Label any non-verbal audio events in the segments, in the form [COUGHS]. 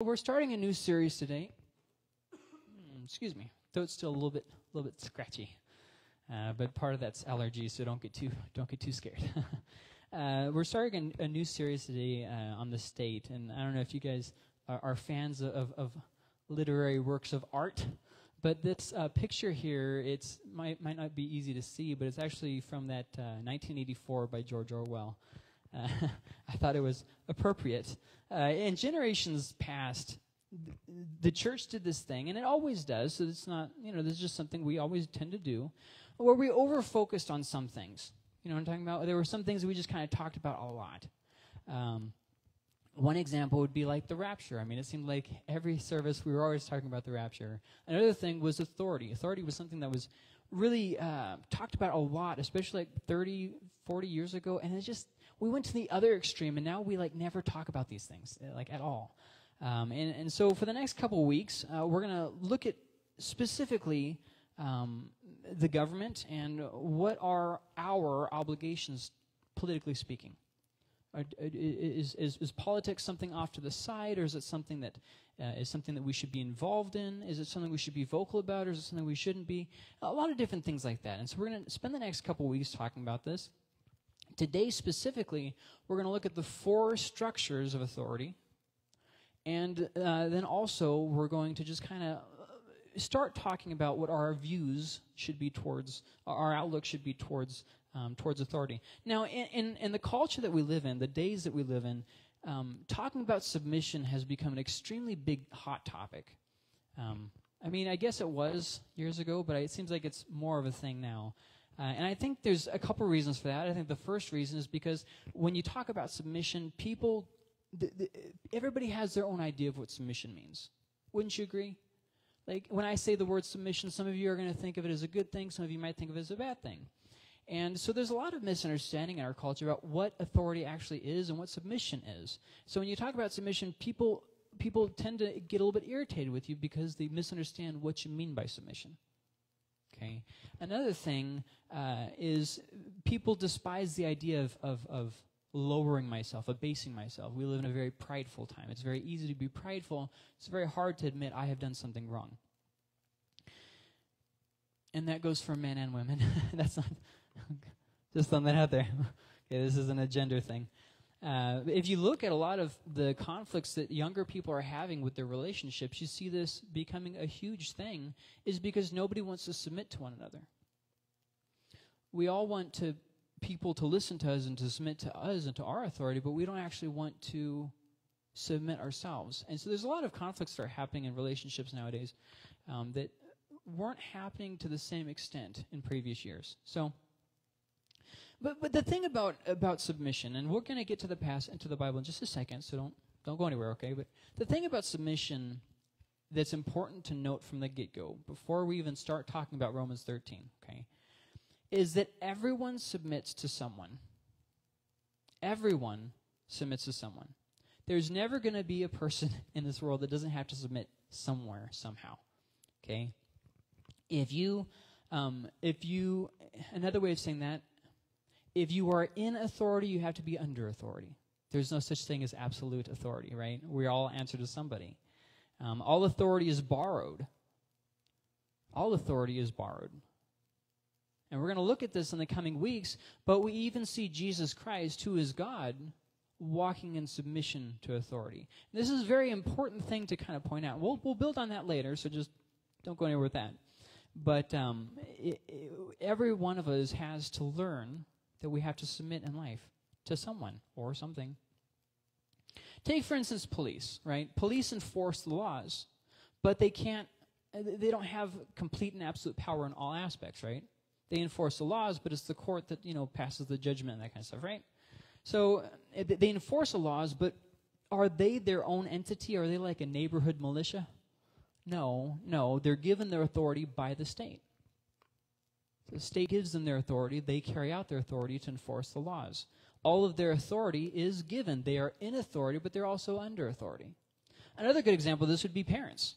We're starting a new series today. Hmm, excuse me, throat's still a little bit, a little bit scratchy, uh, but part of that's allergies, so don't get too, don't get too scared. [LAUGHS] uh, we're starting a, a, new series today uh, on the state, and I don't know if you guys are, are fans of, of, literary works of art, but this uh, picture here, it's might might not be easy to see, but it's actually from that 1984 uh, by George Orwell. Uh, [LAUGHS] I thought it was appropriate. Uh, in generations past, th- the church did this thing, and it always does. So it's not, you know, this is just something we always tend to do, where we over focused on some things. You know what I'm talking about? There were some things we just kind of talked about a lot. Um, one example would be like the rapture. I mean, it seemed like every service we were always talking about the rapture. Another thing was authority. Authority was something that was really uh, talked about a lot, especially like 30, 40 years ago, and it just we went to the other extreme, and now we like never talk about these things uh, like at all. Um, and and so for the next couple weeks, uh, we're gonna look at specifically um, the government and what are our obligations, politically speaking. Is, is, is politics something off to the side, or is it something that uh, is something that we should be involved in? Is it something we should be vocal about, or is it something we shouldn't be? A lot of different things like that. And so we're going to spend the next couple weeks talking about this. Today, specifically, we're going to look at the four structures of authority. And uh, then also, we're going to just kind of uh, start talking about what our views should be towards, our outlook should be towards, um, towards authority. Now, in, in, in, the culture that we live in, the days that we live in, um, talking about submission has become an extremely big, hot topic. Um, I mean, I guess it was years ago, but it seems like it's more of a thing now. Uh, and I think there's a couple reasons for that. I think the first reason is because when you talk about submission, people, th- th- everybody has their own idea of what submission means. Wouldn't you agree? Like when I say the word submission, some of you are going to think of it as a good thing, some of you might think of it as a bad thing. And so there's a lot of misunderstanding in our culture about what authority actually is and what submission is. So when you talk about submission, people people tend to get a little bit irritated with you because they misunderstand what you mean by submission. Okay. Another thing uh, is people despise the idea of, of, of lowering myself, abasing myself. We live in a very prideful time. It's very easy to be prideful. It's very hard to admit I have done something wrong. And that goes for men and women. [LAUGHS] That's not [LAUGHS] just throwing that out there. [LAUGHS] okay, this isn't a gender thing. Uh, if you look at a lot of the conflicts that younger people are having with their relationships, you see this becoming a huge thing, is because nobody wants to submit to one another. We all want to people to listen to us and to submit to us and to our authority, but we don't actually want to submit ourselves. And so there's a lot of conflicts that are happening in relationships nowadays um, that weren't happening to the same extent in previous years. So but but the thing about about submission, and we're going to get to the past and to the Bible in just a second, so don't don't go anywhere, okay? But the thing about submission that's important to note from the get go, before we even start talking about Romans 13, okay, is that everyone submits to someone. Everyone submits to someone. There's never going to be a person [LAUGHS] in this world that doesn't have to submit somewhere, somehow. Okay? If you, um, if you, another way of saying that if you are in authority, you have to be under authority. There's no such thing as absolute authority, right? We all answer to somebody. Um, all authority is borrowed. All authority is borrowed. And we're going to look at this in the coming weeks, but we even see Jesus Christ, who is God, walking in submission to authority. This is a very important thing to kind of point out. We'll, we'll build on that later, so just don't go anywhere with that. But um, it, it, every one of us has to learn that we have to submit in life to someone or something. Take, for instance, police, right? Police enforce the laws, but they can't, they don't have complete and absolute power in all aspects, right? They enforce the laws, but it's the court that, you know, passes the judgment and that kind of stuff, right? So uh, they enforce the laws, but are they their own entity? Are they like a neighborhood militia? No, no. They're given their authority by the state. The state gives them their authority. They carry out their authority to enforce the laws. All of their authority is given. They are in authority, but they're also under authority. Another good example of this would be parents.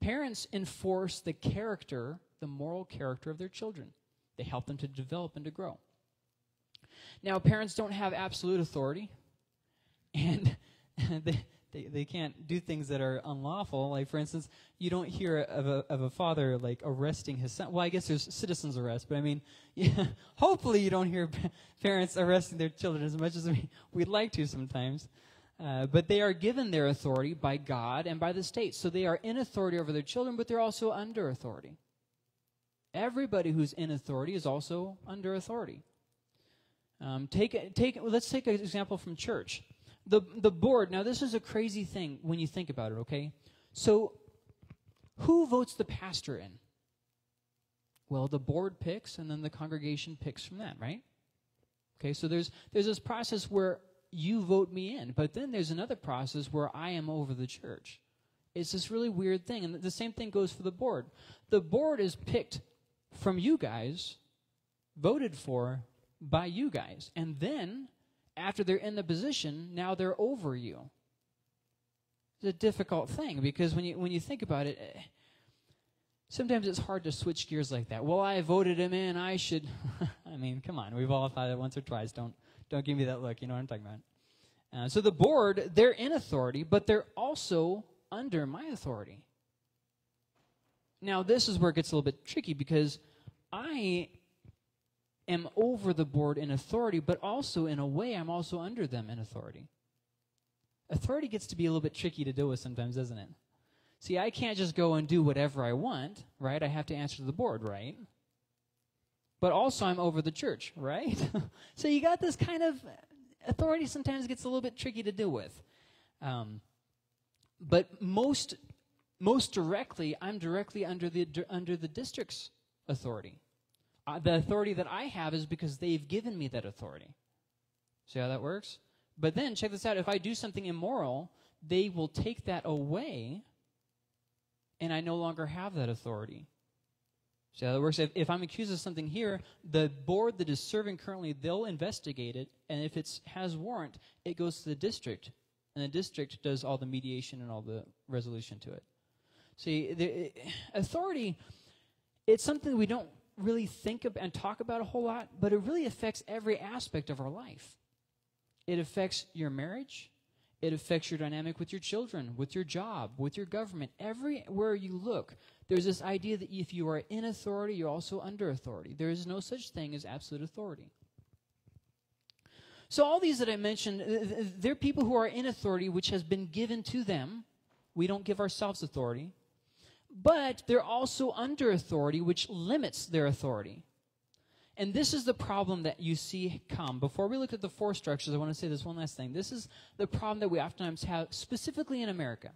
Parents enforce the character, the moral character of their children. They help them to develop and to grow. Now, parents don't have absolute authority, and [LAUGHS] they, they, they can't do things that are unlawful. Like, for instance, you don't hear of a, of a father, like, arresting his son. Well, I guess there's citizen's arrest, but I mean, [LAUGHS] yeah, hopefully you don't hear [LAUGHS] parents arresting their children as much as we, we'd like to sometimes. Uh, but they are given their authority by God and by the state. So they are in authority over their children, but they're also under authority. Everybody who's in authority is also under authority. Um, take, take, let's take an example from church the, the board, now this is a crazy thing when you think about it, okay? So, who votes the pastor in? Well, the board picks, and then the congregation picks from that, right? Okay, so there's, there's this process where you vote me in, but then there's another process where I am over the church. It's this really weird thing, and the same thing goes for the board. The board is picked from you guys, voted for by you guys, and then after they're in the position, now they're over you. It's a difficult thing because when you when you think about it, eh, sometimes it's hard to switch gears like that. Well, I voted him in. I should. [LAUGHS] I mean, come on. We've all thought it once or twice. Don't don't give me that look. You know what I'm talking about. Uh, so the board, they're in authority, but they're also under my authority. Now, this is where it gets a little bit tricky because I am over the board in authority, but also in a way I'm also under them in authority. Authority gets to be a little bit tricky to deal with sometimes, doesn't it? See, I can't just go and do whatever I want, right? I have to answer to the board, right? But also I'm over the church, [LAUGHS] right? so you got this kind of authority sometimes gets a little bit tricky to deal with. Um, but most most directly, I'm directly under the under the district's authority uh, the authority that I have is because they've given me that authority. See how that works? But then, check this out if I do something immoral, they will take that away, and I no longer have that authority. See how that works? If, if I'm accused of something here, the board that is serving currently, they'll investigate it, and if it has warrant, it goes to the district, and the district does all the mediation and all the resolution to it. See, the authority, it's something we don't really think and talk about a whole lot, but it really affects every aspect of our life. It affects your marriage. It affects your dynamic with your children, with your job, with your government. Everywhere you look, there's this idea that if you are in authority, you're also under authority. There is no such thing as absolute authority. So, all these that I mentioned, they're people who are in authority, which has been given to them. We don't give ourselves authority but they're also under authority, which limits their authority. And this is the problem that you see come. Before we look at the four structures, I want to say this one last thing. This is the problem that we oftentimes have, specifically in America.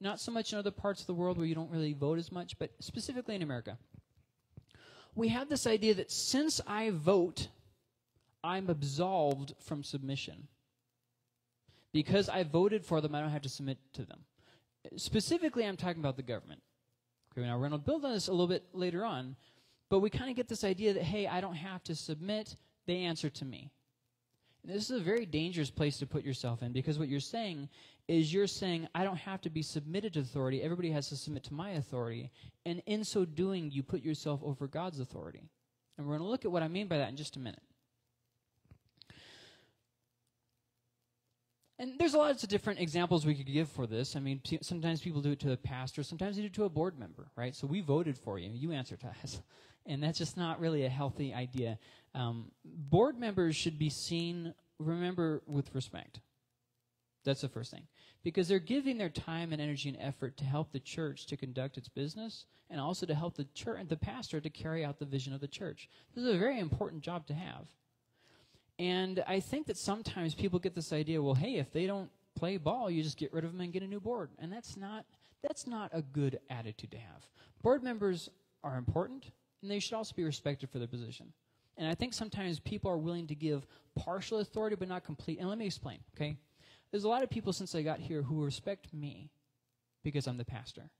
Not so much in other parts of the world where you don't really vote as much, but specifically in America. We have this idea that since I vote, I'm absolved from submission. Because I voted for them, I don't have to submit to them. Specifically, I'm talking about the government. Okay, now we're going to build on this a little bit later on, but we kind of get this idea that, hey, I don't have to submit, they answer to me. And this is a very dangerous place to put yourself in because what you're saying is you're saying, I don't have to be submitted to authority, everybody has to submit to my authority, and in so doing, you put yourself over God's authority. And we're going to look at what I mean by that in just a minute. And there's lots of different examples we could give for this. I mean, sometimes people do it to a pastor, sometimes they do it to a board member, right? So we voted for you, you answer to us. [LAUGHS] And that's just not really a healthy idea. Um, board members should be seen, remember, with respect. That's the first thing. Because they're giving their time and energy and effort to help the church to conduct its business and also to help the church and the pastor to carry out the vision of the church. This is a very important job to have. And I think that sometimes people get this idea, well, hey, if they don't play ball, you just get rid of them and get a new board. And that's not that's not a good attitude to have. Board members are important, and they should also be respected for their position. And I think sometimes people are willing to give partial authority but not complete. And let me explain, okay? There's a lot of people since I got here who respect me because I'm the pastor,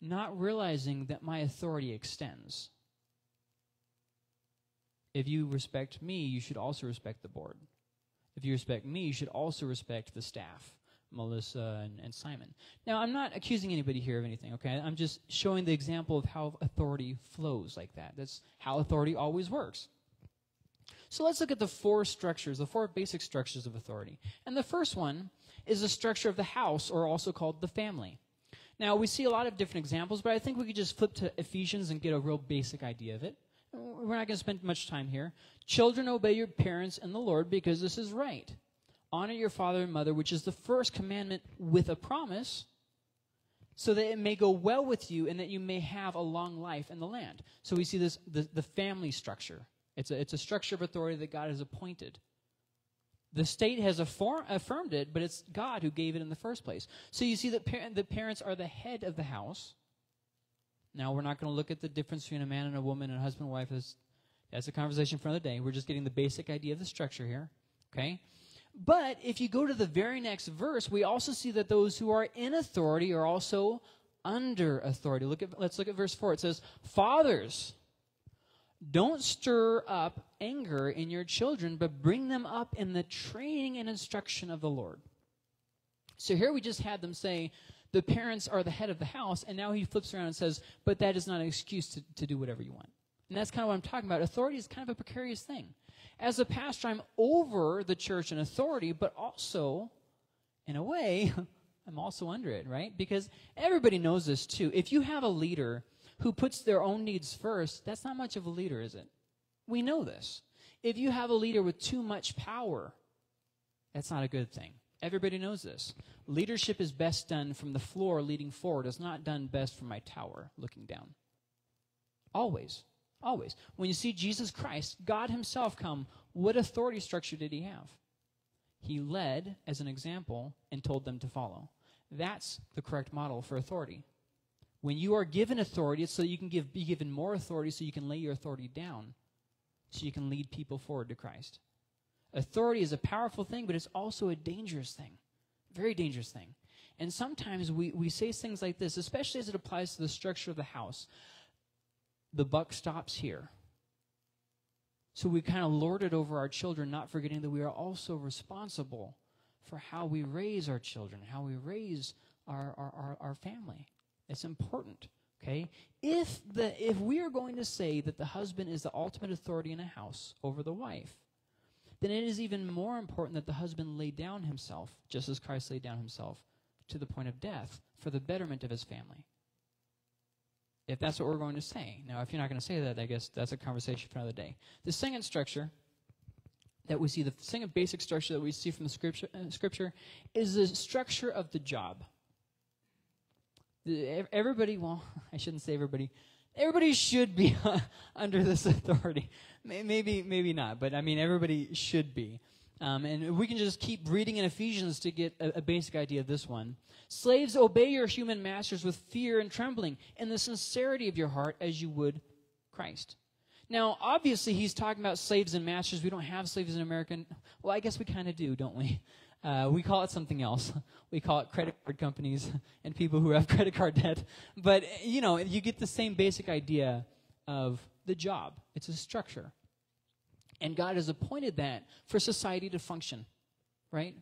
not realizing that my authority extends if you respect me, you should also respect the board. If you respect me, you should also respect the staff, Melissa and, and Simon. Now, I'm not accusing anybody here of anything, okay? I'm just showing the example of how authority flows like that. That's how authority always works. So let's look at the four structures, the four basic structures of authority. And the first one is the structure of the house, or also called the family. Now, we see a lot of different examples, but I think we could just flip to Ephesians and get a real basic idea of it. We're not going to spend much time here. Children, obey your parents in the Lord because this is right. Honor your father and mother, which is the first commandment with a promise, so that it may go well with you and that you may have a long life in the land. So we see this the, the family structure. It's a, it's a structure of authority that God has appointed. The state has affirm, affirmed it, but it's God who gave it in the first place. So you see that par- the parents are the head of the house. Now, we're not going to look at the difference between a man and a woman and a husband and wife. That's, that's a conversation for another day. We're just getting the basic idea of the structure here. Okay? But if you go to the very next verse, we also see that those who are in authority are also under authority. Look at, let's look at verse 4. It says, Fathers, don't stir up anger in your children, but bring them up in the training and instruction of the Lord. So here we just had them say, the parents are the head of the house, and now he flips around and says, but that is not an excuse to, to do whatever you want. And that's kind of what I'm talking about. Authority is kind of a precarious thing. As a pastor, I'm over the church and authority, but also, in a way, [LAUGHS] I'm also under it, right? Because everybody knows this too. If you have a leader who puts their own needs first, that's not much of a leader, is it? We know this. If you have a leader with too much power, that's not a good thing. Everybody knows this. Leadership is best done from the floor leading forward. It's not done best from my tower looking down. Always. Always. When you see Jesus Christ, God Himself come, what authority structure did He have? He led as an example and told them to follow. That's the correct model for authority. When you are given authority, it's so you can give, be given more authority so you can lay your authority down, so you can lead people forward to Christ. Authority is a powerful thing, but it's also a dangerous thing. Very dangerous thing. And sometimes we, we say things like this, especially as it applies to the structure of the house. The buck stops here. So we kind of lord it over our children, not forgetting that we are also responsible for how we raise our children, how we raise our, our, our, our family. It's important. Okay? If the if we are going to say that the husband is the ultimate authority in a house over the wife, then it is even more important that the husband lay down himself, just as Christ laid down himself, to the point of death for the betterment of his family. If that's what we're going to say. Now, if you're not going to say that, I guess that's a conversation for another day. The second structure that we see, the second basic structure that we see from the scripture, uh, scripture is the structure of the job everybody, well, [LAUGHS] I shouldn't say everybody. Everybody should be [LAUGHS] under this authority. Maybe, maybe not, but I mean, everybody should be. Um, and we can just keep reading in Ephesians to get a, a, basic idea of this one. Slaves, obey your human masters with fear and trembling, in the sincerity of your heart, as you would Christ. Now, obviously, he's talking about slaves and masters. We don't have slaves in America. Well, I guess we kind of do, don't we? Uh, we call it something else. [LAUGHS] We call it credit card companies and people who have [LAUGHS] credit card debt. But, you know, you get the same basic idea of the job. It's a structure. And God has appointed that for society to function, right?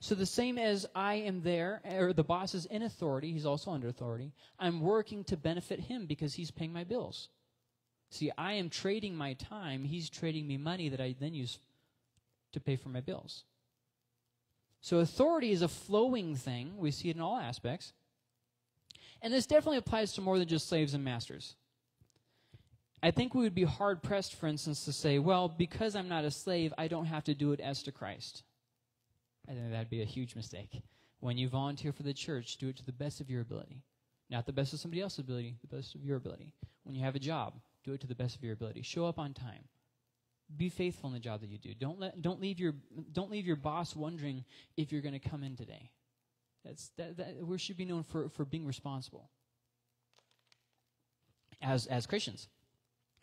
So the same as I am there, or the boss is in authority, he's also under authority, I'm working to benefit him because he's paying my bills. See, I am trading my time, he's trading me money that I then use to pay for my bills. So authority is a flowing thing. We see it in all aspects. And this definitely applies to more than just slaves and masters. I think we would be hard pressed, for instance, to say, well, because I'm not a slave, I don't have to do it as to Christ. I think that'd be a huge mistake. When you volunteer for the church, do it to the best of your ability. Not the best of somebody else's ability, the best of your ability. When you have a job, do it to the best of your ability. Show up on time be faithful in the job that you do. Don't let don't leave your don't leave your boss wondering if you're going to come in today. That's that, that we should be known for, for being responsible as as Christians.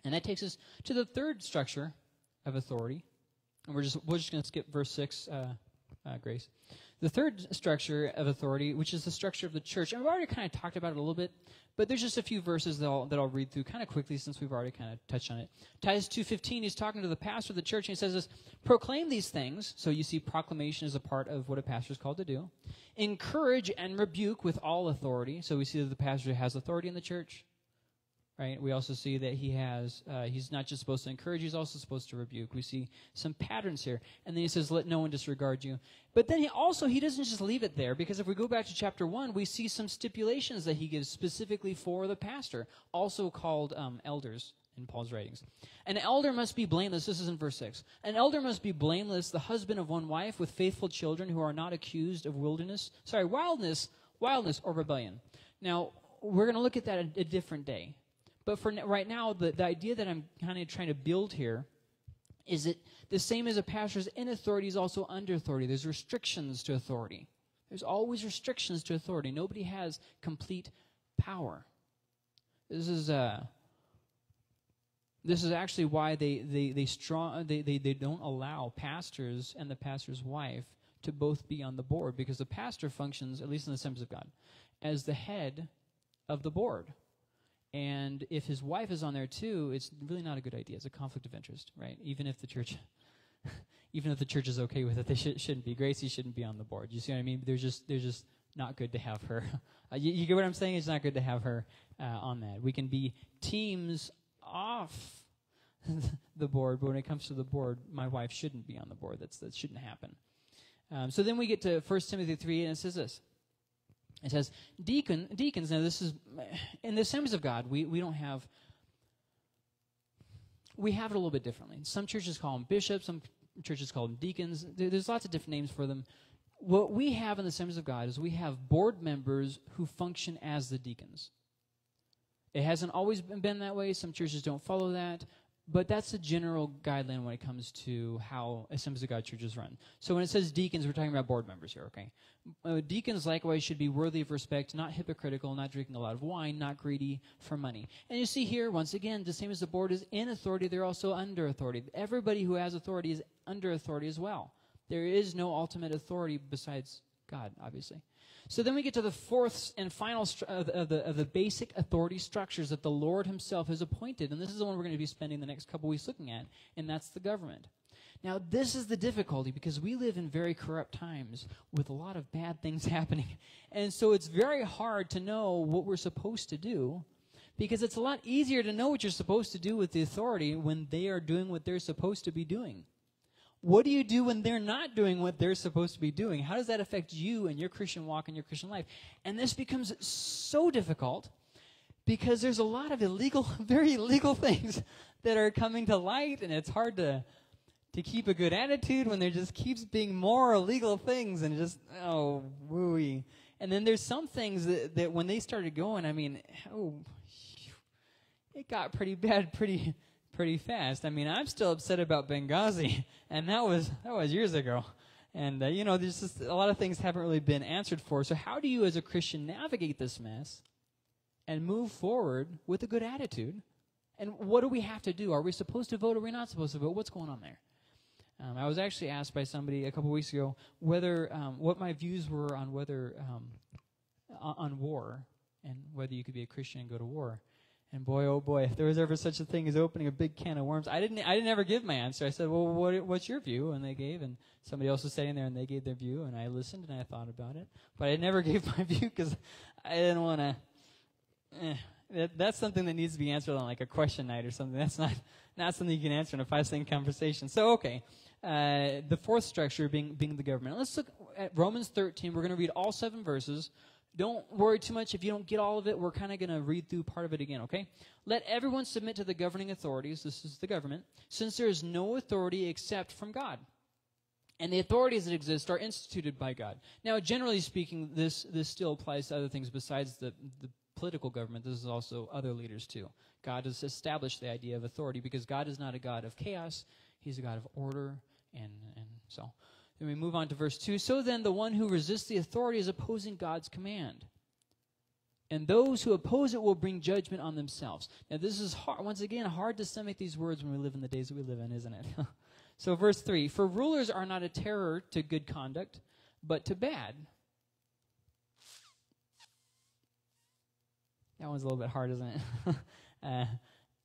And that takes us to the third structure of authority. And we're just we're just going to skip verse six, uh, uh, Grace. The third structure of authority, which is the structure of the church, and we've already kind of talked about it a little bit, but there's just a few verses that I'll, that I'll read through kind of quickly since we've already kind of touched on it. Titus 2.15, he's talking to the pastor of the church, and he says this, Proclaim these things, so you see proclamation is a part of what a pastor is called to do. Encourage and rebuke with all authority, so we see that the pastor has authority in the church. Right? We also see that he has, uh, he's not just supposed to encourage, he's also supposed to rebuke. We see some patterns here. And then he says, let no one disregard you. But then he also, he doesn't just leave it there, because if we go back to chapter 1, we see some stipulations that he gives specifically for the pastor, also called um, elders in Paul's writings. An elder must be blameless. This is in verse 6. An elder must be blameless, the husband of one wife with faithful children who are not accused of wilderness, sorry, wildness, wildness or rebellion. Now, we're going to look at that a, a different day. But for right now, the, the idea that I'm kind of trying to build here is that the same as a pastor's in authority is also under authority. There's restrictions to authority. There's always restrictions to authority. Nobody has complete power. This is uh, this is actually why they, they, they, strong, they, they, they don't allow pastors and the pastor's wife to both be on the board because the pastor functions, at least in the sense of God, as the head of the board. And if his wife is on there too, it's really not a good idea. It's a conflict of interest, right? Even if the church, [LAUGHS] even if the church is okay with it, they should, shouldn't be. Gracie shouldn't be on the board. You see what I mean? They're just, they're just not good to have her. [LAUGHS] Uh, you, you, get what I'm saying? It's not good to have her uh, on that. We can be teams off [LAUGHS] the board, but when it comes to the board, my wife shouldn't be on the board. That's, that shouldn't happen. Um, so then we get to 1 Timothy 3, and it says this. It says, deacon, deacons, now this is, in the Assemblies of God, we, we don't have, we have it a little bit differently. Some churches call them bishops, some churches call them deacons. There's lots of different names for them. What we have in the Assemblies of God is we have board members who function as the deacons. It hasn't always been that way. Some churches don't follow that but that's a general guideline when it comes to how Assemblies of God churches run. So when it says deacons, we're talking about board members here, okay? Uh, deacons likewise should be worthy of respect, not hypocritical, not drinking a lot of wine, not greedy for money. And you see here, once again, the same as the board is in authority, they're also under authority. Everybody who has authority is under authority as well. There is no ultimate authority besides God, obviously. So then we get to the fourth and final of, uh, of, the, of the basic authority structures that the Lord Himself has appointed. And this is the one we're going to be spending the next couple weeks looking at, and that's the government. Now, this is the difficulty because we live in very corrupt times with a lot of bad things [LAUGHS] happening. And so it's very hard to know what we're supposed to do because it's a lot easier to know what you're supposed to do with the authority when they are doing what they're supposed to be doing. What do you do when they're not doing what they're supposed to be doing? How does that affect you and your Christian walk and your Christian life? And this becomes so difficult because there's a lot of illegal, [LAUGHS] very illegal things that are coming to light, and it's hard to to keep a good attitude when there just keeps being more illegal things and just oh wooey. And then there's some things that, that when they started going, I mean, oh, it got pretty bad pretty pretty fast. I mean, I'm still upset about Benghazi, [LAUGHS] and that was that was years ago. And uh, you know, there's just a lot of things haven't really been answered for. So, how do you, as a Christian, navigate this mess and move forward with a good attitude? And what do we have to do? Are we supposed to vote? Or are we not supposed to vote? What's going on there? Um, I was actually asked by somebody a couple weeks ago whether um, what my views were on whether um, on war and whether you could be a Christian and go to war. And boy, oh boy, if there was ever such a thing as opening a big can of worms, I didn't, I didn't ever give my answer. I said, well, what, what's your view? And they gave, and somebody else was sitting there and they gave their view, and I listened and I thought about it. But I never [LAUGHS] gave my view because I didn't want to, eh, that, that's something that needs to be answered on like a question night or something. That's not, not something you can answer in a five second conversation. So, okay. Uh, the fourth structure being, being the government. Let's look at Romans 13. We're going to read all seven verses. Don't worry too much if you don't get all of it. We're kind of going to read through part of it again, okay? Let everyone submit to the governing authorities. This is the government, since there is no authority except from God. And the authorities that exist are instituted by God. Now, generally speaking, this, this still applies to other things besides the, the political government. This is also other leaders, too. God has established the idea of authority because God is not a God of chaos, He's a God of order. And, and so then we move on to verse 2. So then, the one who resists the authority is opposing God's command. And those who oppose it will bring judgment on themselves. Now, this is hard, once again, hard to stomach these words when we live in the days that we live in, isn't it? [LAUGHS] so, verse 3 For rulers are not a terror to good conduct, but to bad. That one's a little bit hard, isn't it? [LAUGHS] uh,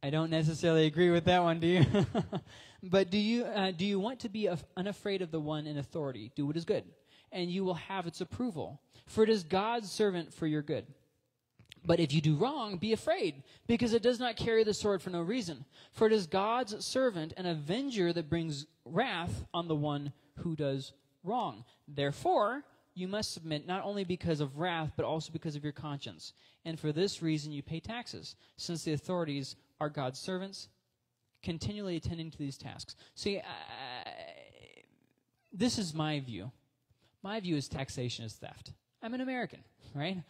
I don't necessarily agree with that one, do you? [LAUGHS] but do you, uh, do you want to be af- unafraid of the one in authority? Do what is good, and you will have its approval. For it is God's servant for your good. But if you do wrong, be afraid, because it does not carry the sword for no reason. For it is God's servant, an avenger that brings wrath on the one who does wrong. Therefore, you must submit not only because of wrath, but also because of your conscience. And for this reason you pay taxes, since the authorities are God's servants, continually attending to these tasks. See, uh, this is my view. My view is taxation is theft. I'm an American, right?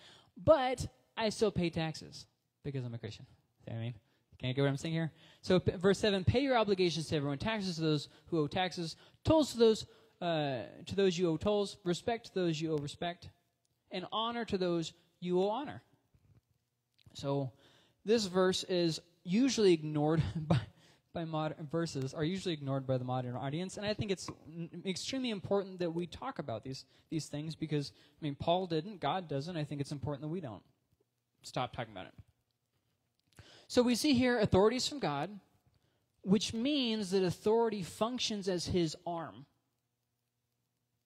But I still pay taxes because I'm a Christian. See what I mean? Can you get what I'm saying here? So, p- verse 7 Pay your obligations to everyone, taxes to those who owe taxes, tolls to those, uh, to those you owe tolls, respect to those you owe respect, and honor to those you owe honor. So, this verse is usually ignored [LAUGHS] by, by modern verses are usually ignored by the modern audience, and I think it's extremely important that we talk about these these things because I mean Paul didn't, God doesn't. I think it's important that we don't stop talking about it. So we see here authorities from God, which means that authority functions as His arm.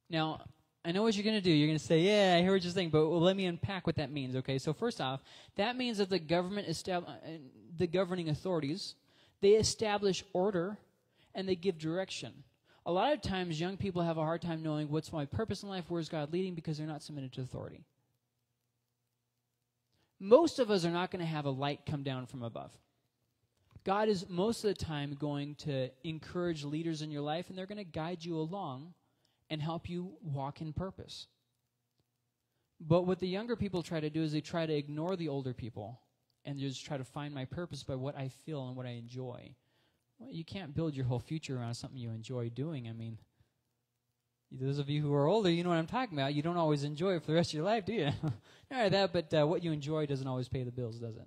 Now, I know what you're going to do. You're going to say, "Yeah, I hear what you're saying," but let me unpack what that means. Okay, so first off, that means that the government estab- uh, the governing authorities they establish order and they give direction. A lot of times, young people have a hard time knowing what's my purpose in life, where's God leading, because they're not submitted to authority. Most of us are not going to have a light come down from above. God is most of the time going to encourage leaders in your life, and they're going to guide you along and help you walk in purpose. But what the younger people try to do is they try to ignore the older people and just try to find my purpose by what I feel and what I enjoy. Well, you can't build your whole future around something you enjoy doing. I mean, those of you who are older, you know what I'm talking about. You don't always enjoy it for the rest of your life, do you? [LAUGHS] Not that, but uh, what you enjoy doesn't always pay the bills, does it?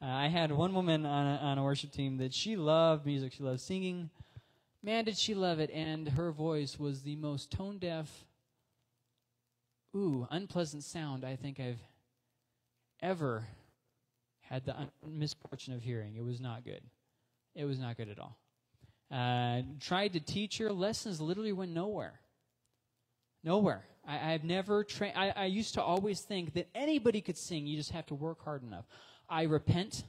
Uh, I had one woman on a, on a worship team that she loved music. She loved singing. Man, did she love it. And her voice was the most tone deaf, ooh, unpleasant sound I think I've ever had the un- misfortune of hearing. It was not good. It was not good at all. Uh, tried to teach her lessons, literally went nowhere. Nowhere. I, have never trained. I used to always think that anybody could sing. You just have to work hard enough. I repent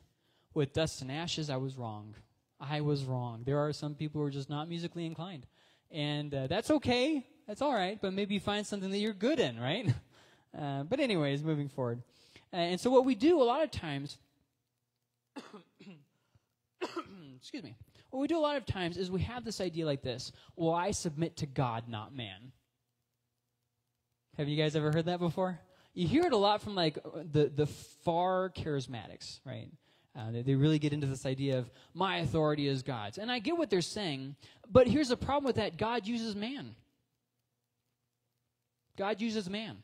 with dust and ashes. I was wrong. I was wrong. There are some people who are just not musically inclined. And uh, that's okay. That's all right. But maybe find something that you're good in, right? [LAUGHS] Uh, but, anyways, moving forward. Uh, and so, what we do a lot of times, [COUGHS] excuse me, what we do a lot of times is we have this idea like this well, I submit to God, not man. Have you guys ever heard that before? You hear it a lot from like the, the far charismatics, right? Uh, they, they really get into this idea of my authority is God's. And I get what they're saying, but here's the problem with that God uses man. God uses man.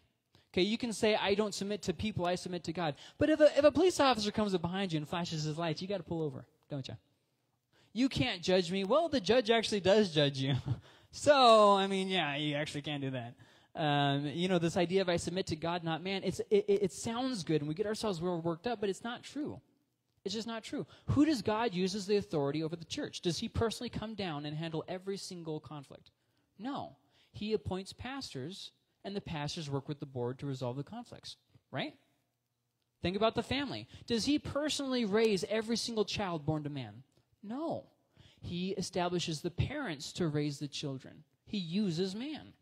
Okay, you can say, I don't submit to people, I submit to God. But if a, if a police officer comes up behind you and flashes his lights, you got to pull over, don't you? You can't judge me. Well, the judge actually does judge you. [LAUGHS] so, I mean, yeah, you actually can't do that. Um, you know, this idea of I submit to God, not man, it, it sounds good and we get ourselves real worked up, but it's not true. It's just not true. Who does God use as the authority over the church? Does he personally come down and handle every single conflict? No. He appoints pastors, and the pastors work with the board to resolve the conflicts, right? Think about the family. Does he personally raise every single child born to man? No. He establishes the parents to raise the children. He uses man.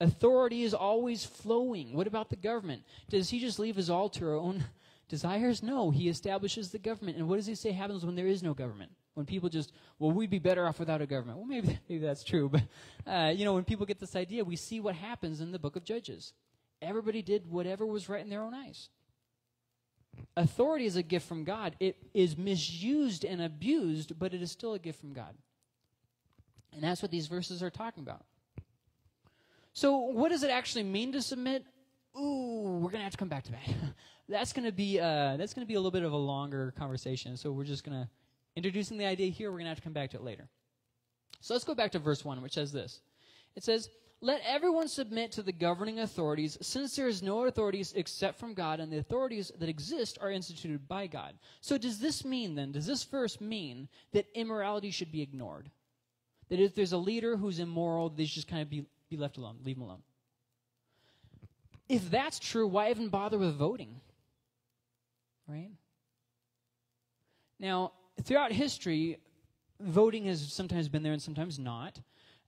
Authority is always flowing. What about the government? Does he just leave us all to our own desires? No, he establishes the government. And what does he say happens when there is no government? When people just, well, we'd be better off without a government. Well, maybe, [LAUGHS] maybe that's true. But, uh, you know, when people get this idea, we see what happens in the book of Judges. Everybody did whatever was right in their own eyes. Authority is a gift from God. It is misused and abused, but it is still a gift from God. And that's what these verses are talking about. So, what does it actually mean to submit? Ooh, we're gonna have to come back to that. [LAUGHS] that's gonna be uh, that's gonna be a little bit of a longer conversation. So we're just gonna introducing the idea here. We're gonna have to come back to it later. So let's go back to verse one, which says this. It says, "Let everyone submit to the governing authorities, since there is no authorities except from God, and the authorities that exist are instituted by God." So does this mean then? Does this verse mean that immorality should be ignored? That if there's a leader who's immoral, they should just kind of be be left alone. Leave them alone. If that's true, why even bother with voting? Right? Now, throughout history, voting has sometimes been there and sometimes not.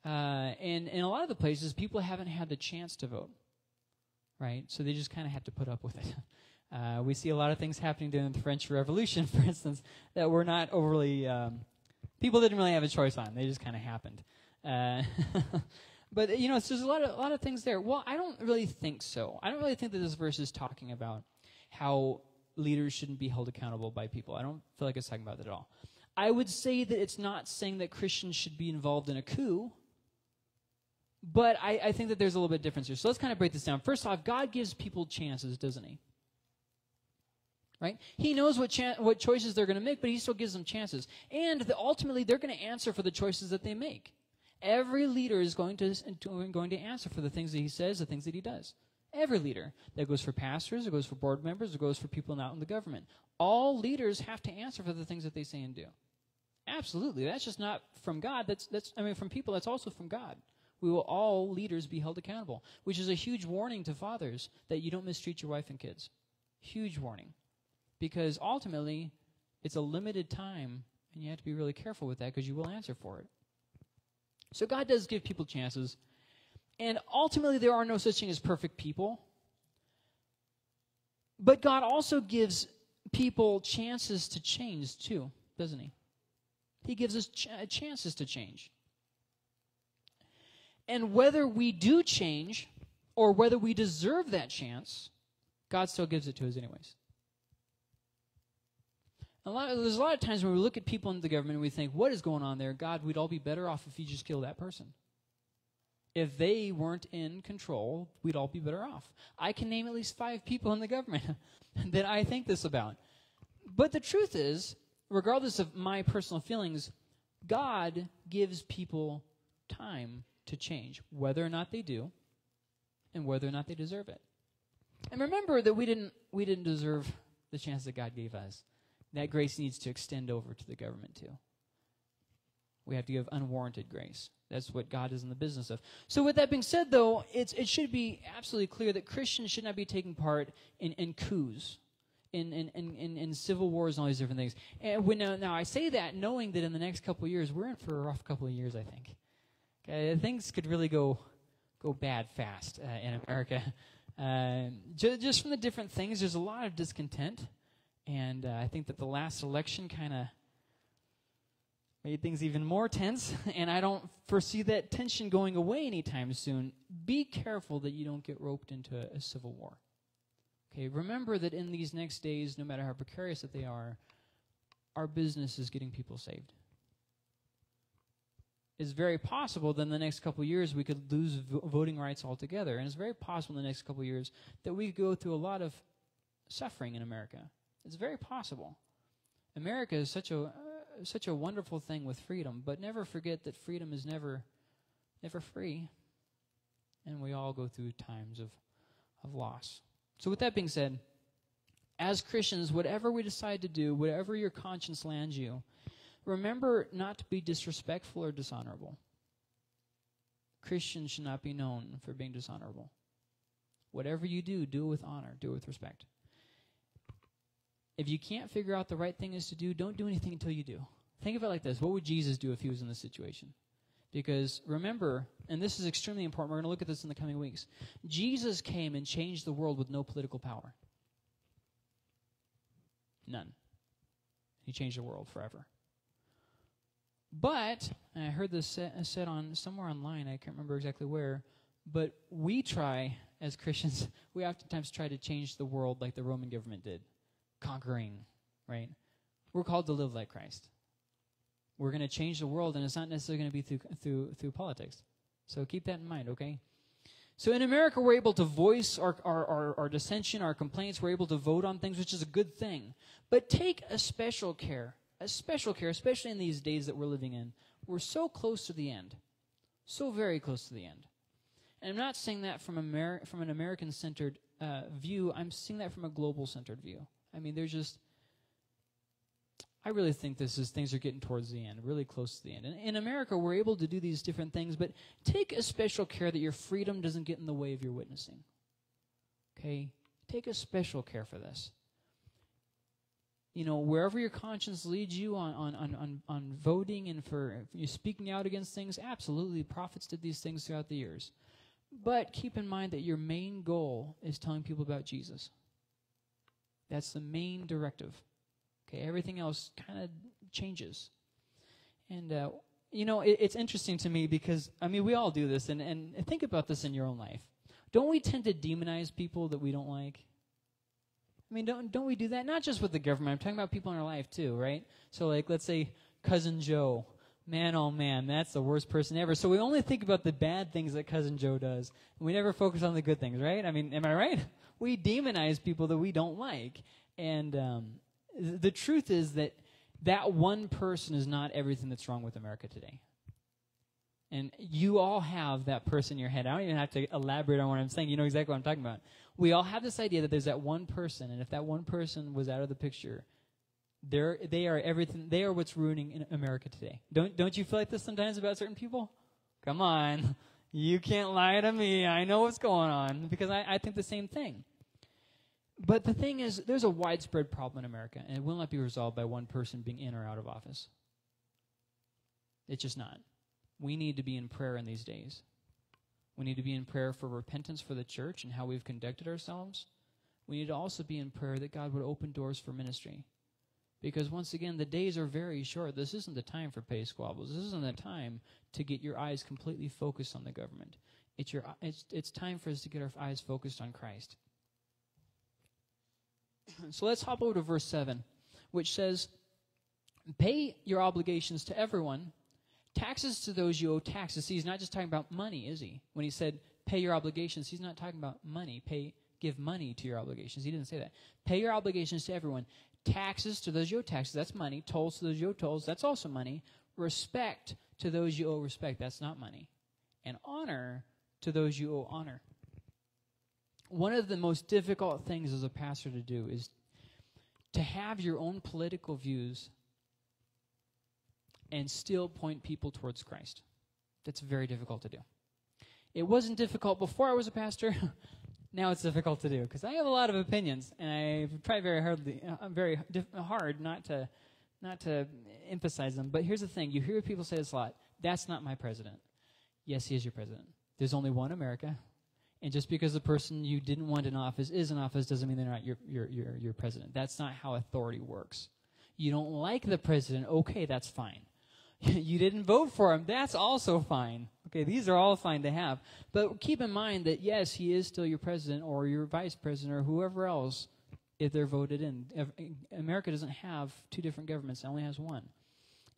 Uh, and in a lot of the places, people haven't had the chance to vote, right? So they just kind of have to put up with it. [LAUGHS] Uh, we see a lot of things happening during the French Revolution, [LAUGHS] for instance, that were not overly, um, people didn't really have a choice on. They just kind of happened. Uh, [LAUGHS] but, you know, so there's a lot, of, a lot of things there. Well, I don't really think so. I don't really think that this verse is talking about how leaders shouldn't be held accountable by people. I don't feel like it's talking about that at all. I would say that it's not saying that Christians should be involved in a coup, but I, I think that there's a little bit of difference here. So let's kind of break this down. First off, God gives people chances, doesn't He? Right? He knows what chan- what choices they're going to make, but He still gives them chances, and the, ultimately they're going to answer for the choices that they make. Every leader is going to going to answer for the things that he says, the things that he does. Every leader. That goes for pastors, it goes for board members, it goes for people out in the government. All leaders have to answer for the things that they say and do. Absolutely. That's just not from God. That's that's I mean from people, that's also from God. We will all leaders be held accountable, which is a huge warning to fathers that you don't mistreat your wife and kids. Huge warning. Because ultimately, it's a limited time, and you have to be really careful with that because you will answer for it. So God does give people chances. And ultimately, there are no such thing as perfect people. But God also gives people chances to change, too, doesn't He? He gives us ch- uh, chances to change. And whether we do change or whether we deserve that chance, God still gives it to us, anyways. A lot there's a lot of times when we look at people in the government and we think, what is going on there? God, we'd all be better off if you just kill that person if they weren't in control, we'd all be better off. I can name at least five people in the government [LAUGHS] that I think this about. But the truth is, regardless of my personal feelings, God gives people time to change, whether or not they do, and whether or not they deserve it. And remember that we didn't we didn't deserve the chance that God gave us. That grace needs to extend over to the government too. We have to give unwarranted grace. That's what God is in the business of. So, with that being said, though, it should be absolutely clear that Christians should not be taking part in, in coups, in, in, in, in, civil wars, and all these different things. And when, now, now, I say that knowing that in the next couple of years, we're in for a rough couple of years, I think. Okay, things could really go, go bad fast uh, in America. [LAUGHS] Uh, just, just from the different things, there's a lot of discontent. And uh, I think that the last election kind of made things even more tense, [LAUGHS] and I don't foresee that tension going away anytime soon. Be careful that you don't get roped into a, civil war. Okay, remember that in these next days, no matter how precarious that they are, our business is getting people saved. It's very possible that in the next couple years we could lose vo- voting rights altogether. And it's very possible in the next couple years that we go through a lot of suffering in America. It's very possible. America is such a such a wonderful thing with freedom, but never forget that freedom is never never free. And we all go through times of of loss. So with that being said, as Christians, whatever we decide to do, whatever your conscience lands you, remember not to be disrespectful or dishonorable. Christians should not be known for being dishonorable. Whatever you do, do it with honor, do it with respect. If you can't figure out the right thing is to do, don't do anything until you do. Think of it like this What would Jesus do if he was in this situation? Because remember, and this is extremely important, we're going to look at this in the coming weeks. Jesus came and changed the world with no political power. None. He changed the world forever. But, I heard this said on somewhere online, I can't remember exactly where, but we try, as Christians, [LAUGHS] we oftentimes try to change the world like the Roman government did conquering, right? We're called to live like Christ. We're going to change the world, and it's not necessarily going to be through, through, through politics. So keep that in mind, okay? So in America, we're able to voice our, our, our, our, dissension, our complaints. We're able to vote on things, which is a good thing. But take a special care, a special care, especially in these days that we're living in. We're so close to the end, so very close to the end. And I'm not saying that from, Ameri- from an American centered uh, view, I'm seeing that from a global centered view. I mean, there's just. I really think this is things are getting towards the end, really close to the end. And in America, we're able to do these different things, but take a special care that your freedom doesn't get in the way of your witnessing. Okay? Take a special care for this. you know, wherever your conscience leads you on, on, on, on, on voting and for you speaking out against things, absolutely, prophets did these things throughout the years. But keep in mind that your main goal is telling people about Jesus. That's the main directive. Okay, everything else kind of changes. And, uh, you know, it, it's interesting to me because, I mean, we all do this, and, and think about this in your own life. Don't we tend to demonize people that we don't like? I mean, don't don't we do that? Not just with the government. I'm talking about people in our life too, right? So, like, let's say cousin Joe. Man, oh man, that's the worst person ever. So we only think about the bad things that cousin Joe does, and we never focus on the good things, right? I mean, am I right? We demonize people that we don't like, and um, th- the truth is that that one person is not everything that's wrong with America today. And you all have that person in your head. I don't even have to elaborate on what I'm saying. You know exactly what I'm talking about. We all have this idea that there's that one person, and if that one person was out of the picture, they're, they are everything. They are what's ruining America today. Don't don't you feel like this sometimes about certain people? Come on, [LAUGHS] you can't lie to me. I know what's going on because I, I think the same thing. But the thing is, there's a widespread problem in America, and it will not be resolved by one person being in or out of office. It's just not we need to be in prayer in these days. We need to be in prayer for repentance for the church and how we've conducted ourselves. We need to also be in prayer that God would open doors for ministry. Because once again, the days are very short. This isn't the time for pay squabbles. This isn't the time to get your eyes completely focused on the government. It's, your, it's, it's time for us to get our eyes focused on Christ. [CLEARS THROAT] so let's hop over to verse 7, which says, Pay your obligations to everyone Taxes to those you owe taxes. See, he's not just talking about money, is he? When he said pay your obligations, he's not talking about money. Pay, give money to your obligations. He didn't say that. Pay your obligations to everyone. Taxes to those you owe taxes. That's money. Tolls to those you owe tolls. That's also money. Respect to those you owe respect. That's not money. And honor to those you owe honor. One of the most difficult things as a pastor to do is to have your own political views and still point people towards Christ. That's very difficult to do. It wasn't difficult before I was a pastor. [LAUGHS] now it's difficult to do because I have a lot of opinions, and I try very hardly, uh, very hard not to, not to emphasize them. But here's the thing: you hear people say this a lot. That's not my president. Yes, he is your president. There's only one America, and just because the person you didn't want in office is in office doesn't mean they're not your your your, your president. That's not how authority works. You don't like the president, okay, that's fine. [LAUGHS] you didn't vote for him. That's also fine. Okay, these are all fine to have. But keep in mind that, yes, he is still your president or your vice president or whoever else if they're voted in. America doesn't have two different governments, it only has one.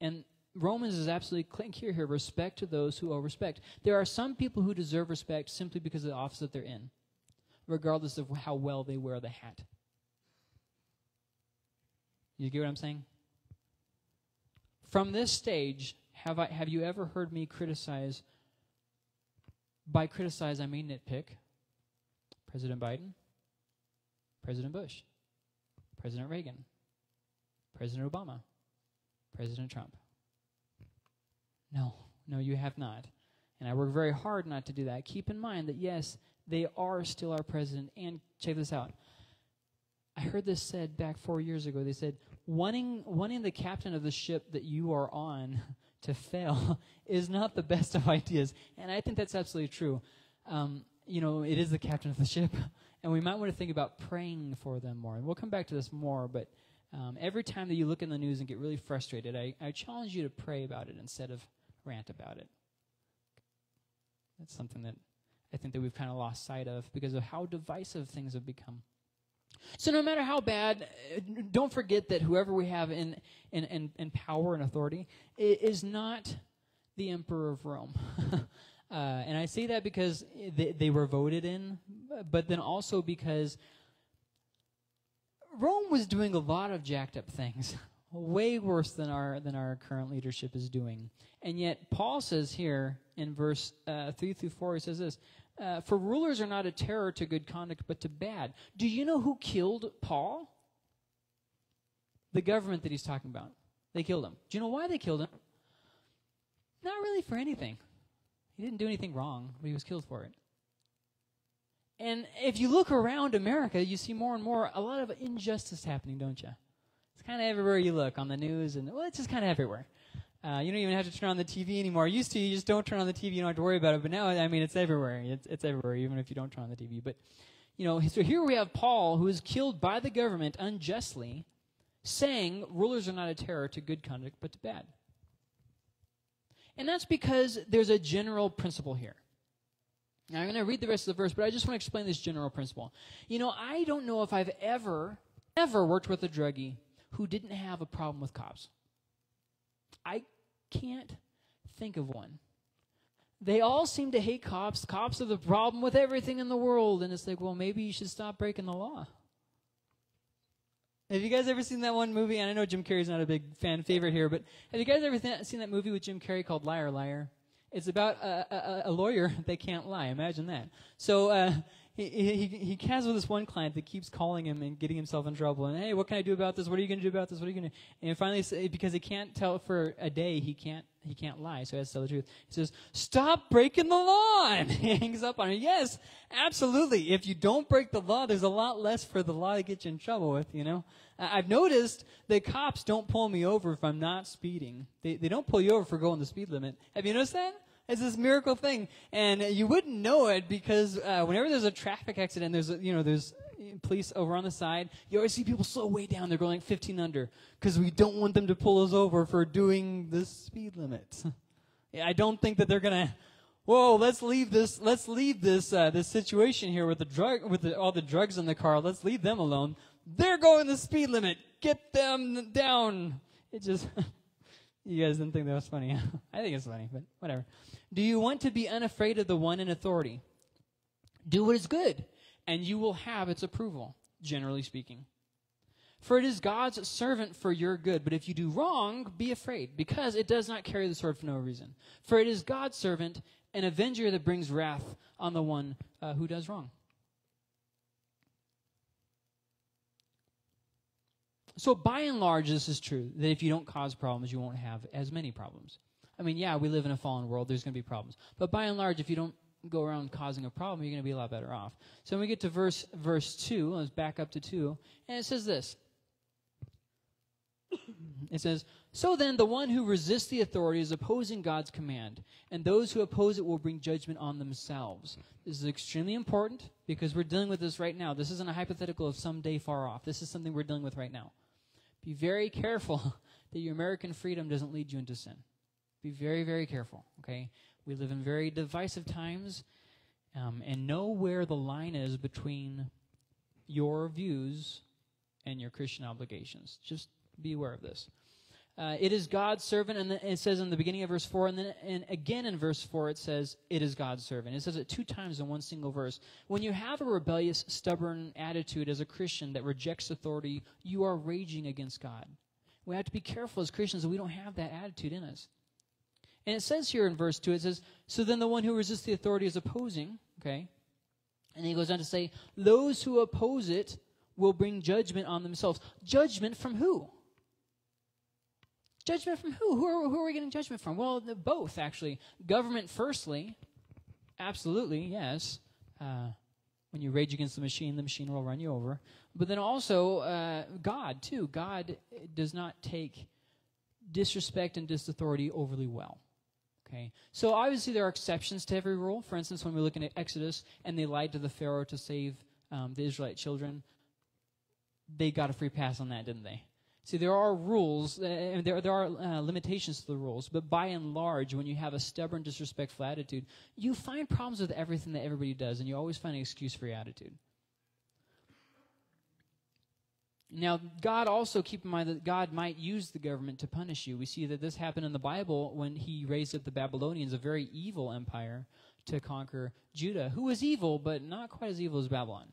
And Romans is absolutely clear here respect to those who owe respect. There are some people who deserve respect simply because of the office that they're in, regardless of how well they wear the hat. You get what I'm saying? From this stage, have, I, have you ever heard me criticize? By criticize, I mean nitpick. President Biden, President Bush, President Reagan, President Obama, President Trump. No, no, you have not. And I work very hard not to do that. Keep in mind that, yes, they are still our president. And check this out. I heard this said back four years ago. They said, wanting, wanting the captain of the ship that you are on [LAUGHS] to fail [LAUGHS] is not the best of ideas. And I think that's absolutely true. Um, you know, it is the captain of the ship, [LAUGHS] and we might want to think about praying for them more. And we'll come back to this more, but um, every time that you look in the news and get really frustrated, I, I challenge you to pray about it instead of rant about it. That's something that I think that we've kind of lost sight of because of how divisive things have become. So no matter how bad, don't forget that whoever we have in, in, in, in power and authority is not the emperor of Rome. [LAUGHS] uh, and I say that because they, they were voted in, but then also because Rome was doing a lot of jacked up things, [LAUGHS] way worse than our than our current leadership is doing. And yet Paul says here in verse uh, three through four, he says this: uh, for rulers are not a terror to good conduct, but to bad. Do you know who killed Paul? The government that he's talking about. They killed him. Do you know why they killed him? Not really for anything. He didn't do anything wrong, but he was killed for it. And if you look around America, you see more and more a lot of injustice happening, don't you? It's kind of everywhere you look on the news, and well, it's just kind of everywhere. Uh, you don't even have to turn on the TV anymore. Used to, you just don't turn on the TV, you don't have to worry about it. But now, I mean, it's everywhere. It's, it's everywhere, even if you don't turn on the TV. But, you know, so here we have Paul, who is killed by the government unjustly, saying rulers are not a terror to good conduct, but to bad. And that's because there's a general principle here. Now, I'm going to read the rest of the verse, but I just want to explain this general principle. You know, I don't know if I've ever, ever worked with a druggie who didn't have a problem with cops. I can't think of one. They all seem to hate cops. Cops are the problem with everything in the world. And it's like, well, maybe you should stop breaking the law. Have you guys ever seen that one movie? And I know Jim Carrey's not a big fan favorite here, but have you guys ever th- seen that movie with Jim Carrey called Liar Liar? It's about a, a, a lawyer [LAUGHS] that can't lie. Imagine that. So uh, he, he, he has with this one client that keeps calling him and getting himself in trouble. And hey, what can I do about this? What are you going to do about this? What are you going to? And finally, because he can't tell for a day, he can't he can't lie. So he has to tell the truth. He says, "Stop breaking the law." [LAUGHS] And he hangs up on her. Yes, absolutely. If you don't break the law, there's a lot less for the law to get you in trouble with. You know, I've noticed that cops don't pull me over if I'm not speeding. They they don't pull you over for going the speed limit. Have you noticed that? It's this miracle thing, and you wouldn't know it because uh, whenever there's a traffic accident, there's you know there's police over on the side. You always see people slow way down. They're going like 15 under because we don't want them to pull us over for doing the speed limit. [LAUGHS] I don't think that they're gonna. Whoa, let's leave this. Let's leave this uh, this situation here with the drug with the, all the drugs in the car. Let's leave them alone. They're going the speed limit. Get them down. It just. [LAUGHS] you guys didn't think that was funny. [LAUGHS] I think it's funny, but whatever. Do you want to be unafraid of the one in authority? Do what is good, and you will have its approval, generally speaking. For it is God's servant for your good. But if you do wrong, be afraid, because it does not carry the sword for no reason. For it is God's servant, an avenger that brings wrath on the one uh, who does wrong. So, by and large, this is true that if you don't cause problems, you won't have as many problems. I mean, yeah, we live in a fallen world. There's going to be problems. But by and large, if you don't go around causing a problem, you're going to be a lot better off. So when we get to verse verse two, let's back up to two, and it says this. [COUGHS] It says, So then, the one who resists the authority is opposing God's command, and those who oppose it will bring judgment on themselves. This is extremely important because we're dealing with this right now. This isn't a hypothetical of some day far off. This is something we're dealing with right now. Be very careful [LAUGHS] that your American freedom doesn't lead you into sin. Be very, very careful, okay? We live in very divisive times, um, and know where the line is between your views and your Christian obligations. Just be aware of this. Uh, it is God's servant, and it says in the beginning of verse 4, and then and again in verse 4 it says, it is God's servant. It says it two times in one single verse. When you have a rebellious, stubborn attitude as a Christian that rejects authority, you are raging against God. We have to be careful as Christians that we don't have that attitude in us. And it says here in verse 2, it says, So then the one who resists the authority is opposing, okay? And he goes on to say, Those who oppose it will bring judgment on themselves. Judgment from who? Judgment from who? Who are, who are we getting judgment from? Well, both, actually. Government, firstly. Absolutely, yes. Uh, when you rage against the machine, the machine will run you over. But then also, uh, God, too. God does not take disrespect and disauthority overly well. Okay, so obviously there are exceptions to every rule. For instance, when we look at Exodus and they lied to the Pharaoh to save um, the Israelite children, they got a free pass on that, didn't they? See, there are rules, uh, and there, there are uh, limitations to the rules, but by and large, when you have a stubborn, disrespectful attitude, you find problems with everything that everybody does, and you always find an excuse for your attitude. Now, God also, keep in mind that God might use the government to punish you. We see that this happened in the Bible when he raised up the Babylonians, a very evil empire, to conquer Judah, who was evil, but not quite as evil as Babylon.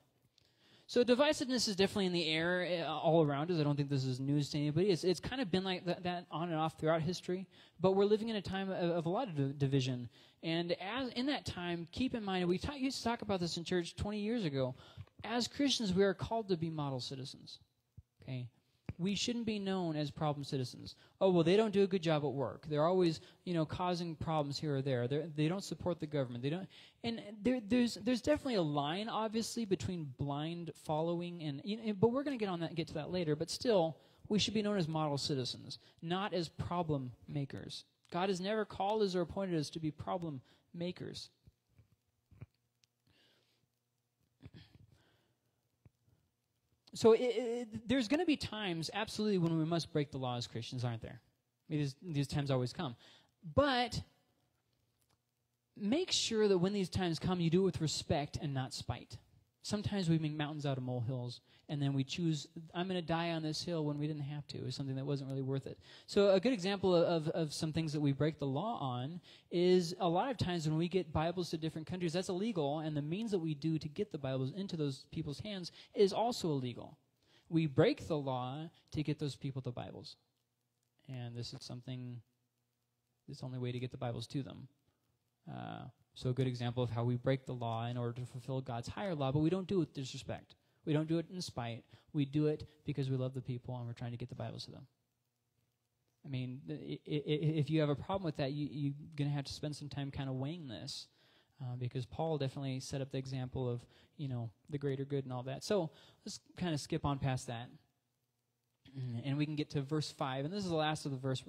So divisiveness is definitely in the air uh, all around us. I don't think this is news to anybody. It's, it's kind of been like that, that on and off throughout history. But we're living in a time of, of a lot of division. And as in that time, keep in mind, we used to talk about this in church 20 years ago. As Christians, we are called to be model citizens. Okay? We shouldn't be known as problem citizens. Oh, well, they don't do a good job at work. They're always, you know, causing problems here or there. They're, they don't support the government. They don't, and there, there's there's definitely a line, obviously, between blind following and. You know, but we're going to get on that, get to that later. But still, we should be known as model citizens, not as problem makers. God has never called us or appointed us to be problem makers. So it, it, there's going to be times, absolutely, when we must break the law as Christians, aren't there? these, these times always come. But make sure that when these times come, you do it with respect and not spite. Sometimes we make mountains out of molehills, and then we choose, I'm going to die on this hill when we didn't have to, or something that wasn't really worth it. So, a good example of, of some things that we break the law on is a lot of times when we get Bibles to different countries, that's illegal, and the means that we do to get the Bibles into those people's hands is also illegal. We break the law to get those people the Bibles. And this is something, this is the only way to get the Bibles to them. Uh, so, a good example of how we break the law in order to fulfill God's higher law, but we don't do it with disrespect. We don't do it in spite. We do it because we love the people and we're trying to get the Bibles to them. I mean, if you have a problem with that, you, you're going to have to spend some time kind of weighing this. Uh, because Paul definitely set up the example of, you know, the greater good and all that. So let's kind of skip on past that. And we can get to verse 5. And this is the last of the verse,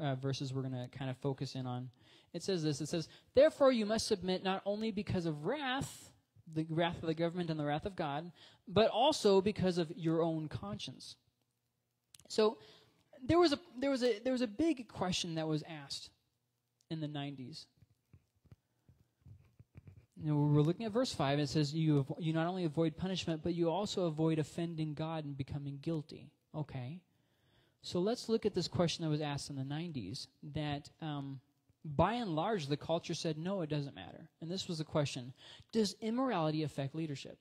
uh, verses we're going to kind of focus in on. It says this It says, Therefore you must submit not only because of wrath, the wrath of the government and the wrath of God, but also because of your own conscience. So there was a there was a there was a big question that was asked in the 90s. You know, we're looking at verse 5. It says, you, you not only avoid punishment, but you also avoid offending God and becoming guilty. Okay. So let's look at this question that was asked in the 90s that um, by and large the culture said, no, it doesn't matter. And this was the question Does immorality affect leadership?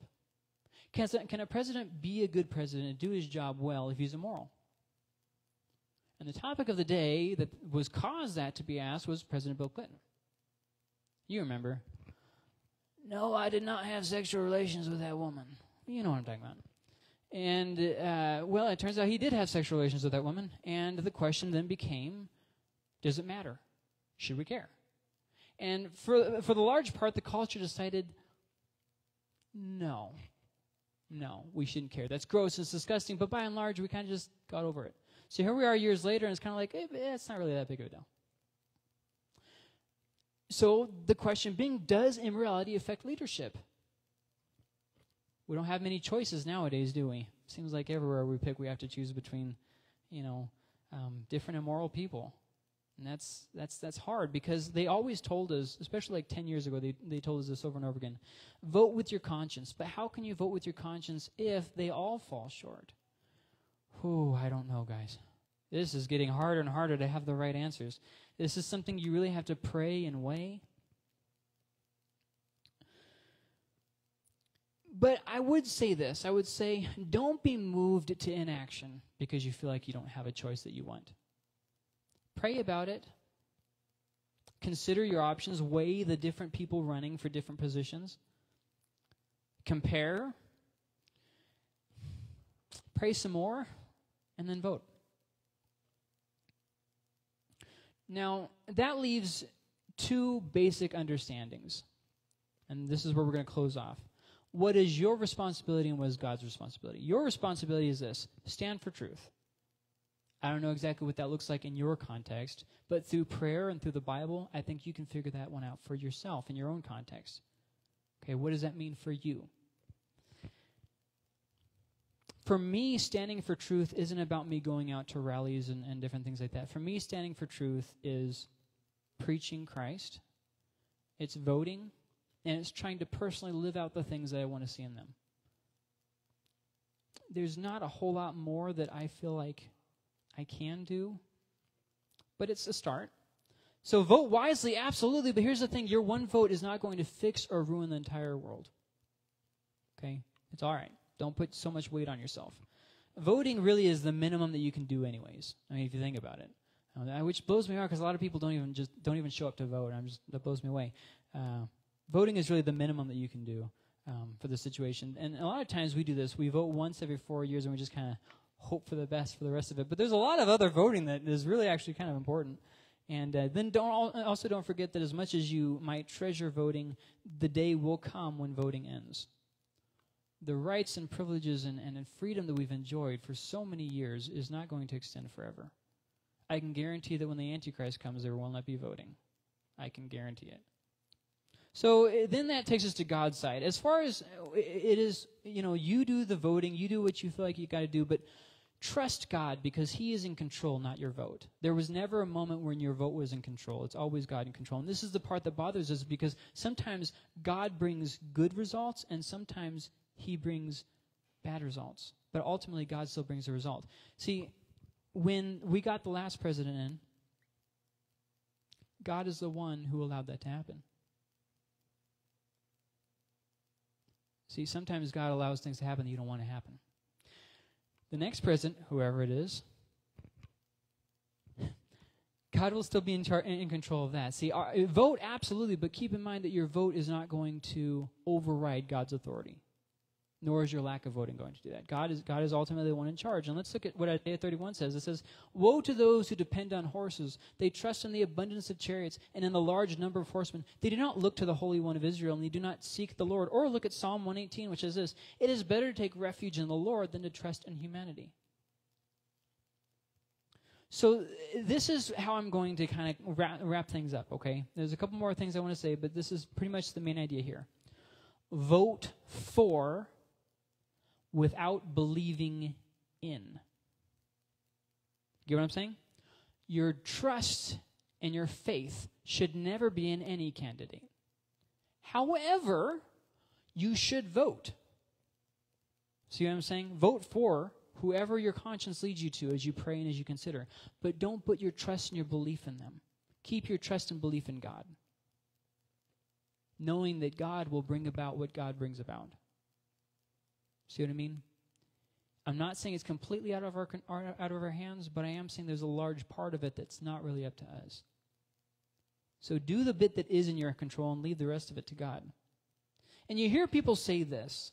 Can, can a president be a good president and do his job well if he's immoral? And the topic of the day that was caused that to be asked was President Bill Clinton. You remember. No, I did not have sexual relations with that woman. You know what I'm talking about. And, uh, well, it turns out he did have sexual relations with that woman. And the question then became does it matter? Should we care? And for, for the large part, the culture decided no. No, we shouldn't care. That's gross. It's disgusting. But by and large, we kind of just got over it. So here we are years later, and it's kind of like, eh, eh, it's not really that big of a deal. So the question being, does immorality affect leadership? We don't have many choices nowadays, do we? Seems like everywhere we pick, we have to choose between, you know, um, different immoral people. And that's that's that's hard because they always told us, especially like ten years ago, they they told us this over and over again. Vote with your conscience. But how can you vote with your conscience if they all fall short? Whew, I don't know, guys. This is getting harder and harder to have the right answers. This is something you really have to pray and weigh. But I would say this I would say, don't be moved to inaction because you feel like you don't have a choice that you want. Pray about it. Consider your options. Weigh the different people running for different positions. Compare. Pray some more. And then vote. Now, that leaves two basic understandings. And this is where we're going to close off. What is your responsibility and what is God's responsibility? Your responsibility is this stand for truth. I don't know exactly what that looks like in your context, but through prayer and through the Bible, I think you can figure that one out for yourself in your own context. Okay, what does that mean for you? For me, standing for truth isn't about me going out to rallies and, and different things like that. For me, standing for truth is preaching Christ, it's voting, and it's trying to personally live out the things that I want to see in them. There's not a whole lot more that I feel like I can do, but it's a start. So vote wisely, absolutely. But here's the thing your one vote is not going to fix or ruin the entire world. Okay? It's all right. Don't put so much weight on yourself. Voting really is the minimum that you can do, anyways. I mean, if you think about it, uh, which blows me out because a lot of people don't even just don't even show up to vote. I'm just that blows me away. Uh, voting is really the minimum that you can do um, for the situation. And a lot of times we do this. We vote once every four years, and we just kind of hope for the best for the rest of it. But there's a lot of other voting that is really actually kind of important. And uh, then don't also don't forget that as much as you might treasure voting, the day will come when voting ends. the rights and privileges and, and freedom that we've enjoyed for so many years is not going to extend forever. I can guarantee that when the Antichrist comes, there will not be voting. I can guarantee it. So eh, then that takes us to God's side. As far as eh, it is, you know, you do the voting, you do what you feel like you got to do, but trust God because He is in control, not your vote. There was never a moment when your vote was in control. It's always God in control. And this is the part that bothers us because sometimes God brings good results and sometimes He brings bad results. But ultimately, God still brings a result. See, when we got the last president in, God is the one who allowed that to happen. See, sometimes God allows things to happen that you don't want to happen. The next president, whoever it is, God will still be in, char- in control of that. See, our, vote absolutely, but keep in mind that your vote is not going to override God's authority nor is your lack of voting going to do that. God is, God is ultimately the one in charge. And let's look at what Isaiah 31 says. It says, Woe to those who depend on horses. They trust in the abundance of chariots and in the large number of horsemen. They do not look to the Holy One of Israel, and they do not seek the Lord. Or look at Psalm 118, which says this It is better to take refuge in the Lord than to trust in humanity. So this is how I'm going to kind of wrap, wrap things up, okay? There's a couple more things I want to say, but this is pretty much the main idea here. Vote for without believing in. Get what I'm saying? Your trust and your faith should never be in any candidate. However, you should vote. See what I'm saying? Vote for whoever your conscience leads you to as you pray and as you consider. But don't put your trust and your belief in them. Keep your trust and belief in God, knowing that God will bring about what God brings about. See what I mean? I'm not saying it's completely out of our out of our hands, but I am saying there's a large part of it that's not really up to us. So do the bit that is in your control and leave the rest of it to God. And you hear people say this.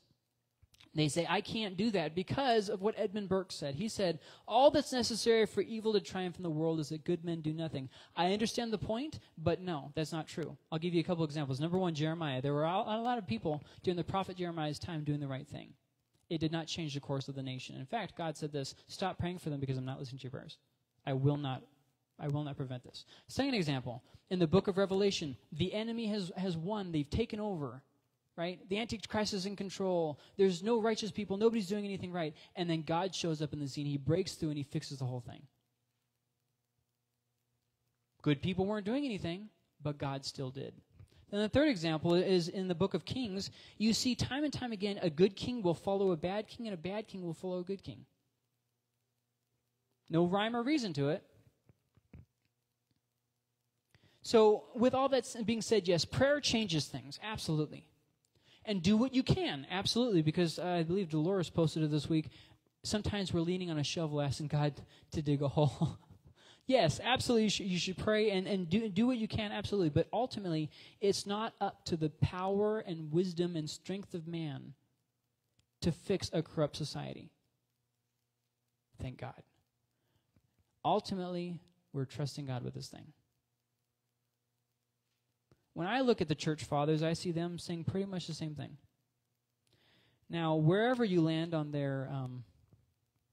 They say, I can't do that because of what Edmund Burke said. He said, All that's necessary for evil to triumph in the world is that good men do nothing. I understand the point, but no, that's not true. I'll give you a couple examples. Number one, Jeremiah. There were a lot of people during the prophet Jeremiah's time doing the right thing it did not change the course of the nation. In fact, God said this, stop praying for them because I'm not listening to your prayers. I will not I will not prevent this. Second example, in the book of Revelation, the enemy has, has won. They've taken over, right? The Antichrist is in control. There's no righteous people. Nobody's doing anything right. And then God shows up in the scene. He breaks through and he fixes the whole thing. Good people weren't doing anything, but God still did. And the third example is in the book of Kings. You see time and time again a good king will follow a bad king, and a bad king will follow a good king. No rhyme or reason to it. So, with all that being said, yes, prayer changes things, absolutely. And do what you can, absolutely, because I believe Dolores posted it this week. Sometimes we're leaning on a shovel asking God to dig a hole. [LAUGHS] Yes, absolutely. You should, pray and, and do, do what you can, absolutely. But ultimately, it's not up to the power and wisdom and strength of man to fix a corrupt society. Thank God. Ultimately, we're trusting God with this thing. When I look at the church fathers, I see them saying pretty much the same thing. Now, wherever you land on their um,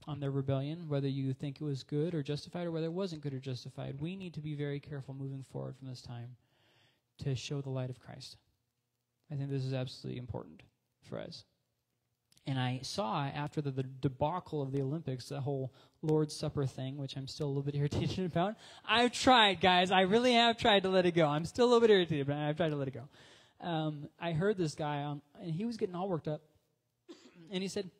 on their rebellion, whether you think it was good or justified or whether it wasn't good or justified. We need to be very careful moving forward from this time to show the light of Christ. I think this is absolutely important for us. And I saw after the, the, debacle of the Olympics, the whole Lord's Supper thing, which I'm still a little bit [LAUGHS] irritated about. I've tried, guys. I really have tried to let it go. I'm still a little bit irritated, but I've tried to let it go. Um, I heard this guy on, and he was getting all worked up. And he said,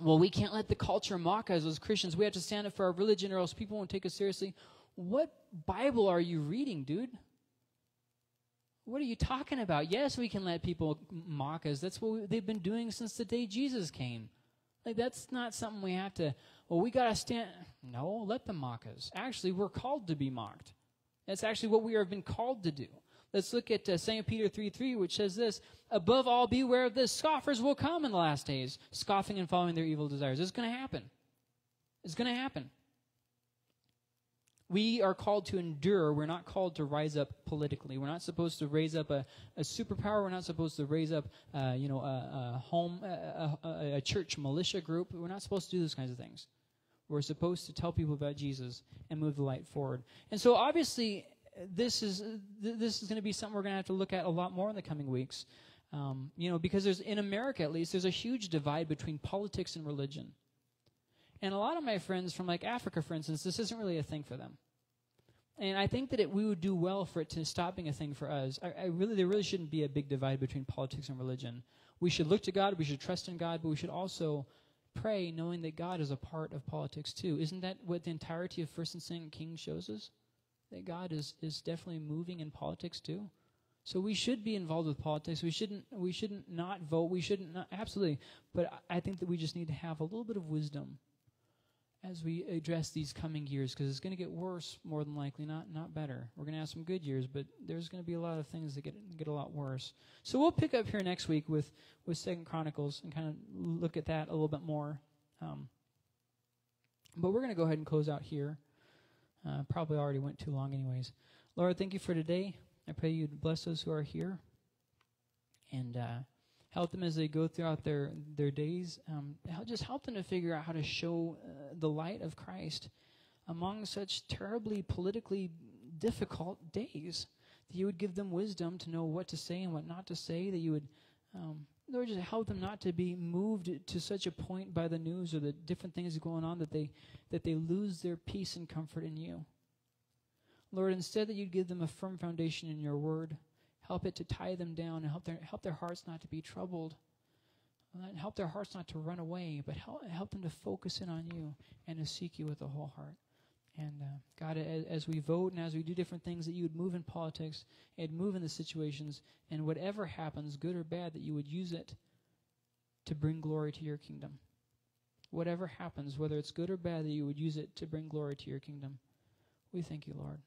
well, we can't let the culture mock us as Christians. We have to stand up for our religion or else people won't take us seriously. What Bible are you reading, dude? What are you talking about? Yes, we can let people mock us. That's what we, they've been doing since the day Jesus came. Like, that's not something we have to, well, we got to stand. No, let them mock us. Actually, we're called to be mocked. That's actually what we have been called to do. Let's look at uh, 2 Peter 3 3, which says this Above all, beware of this. Scoffers will come in the last days, scoffing and following their evil desires. It's going to happen. It's going to happen. We are called to endure. We're not called to rise up politically. We're not supposed to raise up a, a superpower. We're not supposed to raise up, uh, you know, a, a home, a, a, a church militia group. We're not supposed to do those kinds of things. We're supposed to tell people about Jesus and move the light forward. And so, obviously, this is this is going to be something we're going to have to look at a lot more in the coming weeks. Um, you know, because there's in America at least there's a huge divide between politics and religion. And a lot of my friends from like Africa, for instance, this isn't really a thing for them. And I think that it, we would do well for it to stop being a thing for us. I, I really, there really shouldn't be a big divide between politics and religion. We should look to God, we should trust in God, but we should also pray knowing that God is a part of politics too. Isn't that what the entirety of First and Second Kings shows us? That God is, is definitely moving in politics too. So we should be involved with politics. We shouldn't we shouldn't not vote. We shouldn't not, absolutely. But I think that we just need to have a little bit of wisdom as we address these coming years because it's going to get worse more than likely, not not better. We're going to have some good years, but there's going to be a lot of things that get get a lot worse. So we'll pick up here next week with with Second Chronicles and kind of look at that a little bit more. Um, but we're going to go ahead and close out here. Uh, probably already went too long, anyways. Lord, thank you for today. I pray you'd bless those who are here and. Uh, help them as they go throughout their their days. Um, just help them to figure out how to show uh, the light of Christ among such terribly politically difficult days. That you would give them wisdom to know what to say and what not to say. That you would, um, Lord, just help them not to be moved to such a point by the news or the different things going on that they that they lose their peace and comfort in you. Lord, instead that you'd give them a firm foundation in your word Help it to tie them down and help their, help their hearts not to be troubled. And help their hearts not to run away, but help, help them to focus in on you and to seek you with a whole heart. And uh, God, as, as, we vote and as we do different things, that you would move in politics and move in the situations, and whatever happens, good or bad, that you would use it to bring glory to your kingdom. Whatever happens, whether it's good or bad, that you would use it to bring glory to your kingdom. We thank you, Lord.